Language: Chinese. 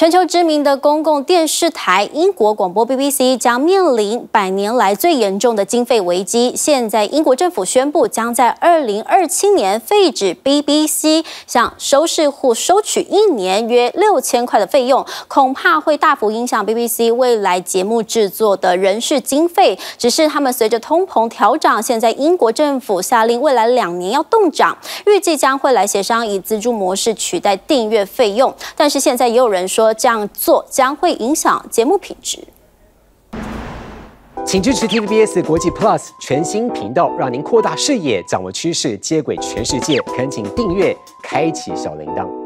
全球知名的公共电视台英国广播 BBC 将面临百年来最严重的经费危机。现在，英国政府宣布将在二零二七年废止 BBC，向收视户收取一年约六千块的费用，恐怕会大幅影响 BBC 未来节目制作的人事经费。只是他们随着通膨调涨，现在英国政府下令未来两年要冻涨，预计将会来协商以资助模式取代订阅费用。但是现在也有人说这样做将会影响节目品质。请支持 TVBS 国际 Plus 全新频道，让您扩大视野，掌握趋势，接轨全世界。恳请订阅，开启小铃铛。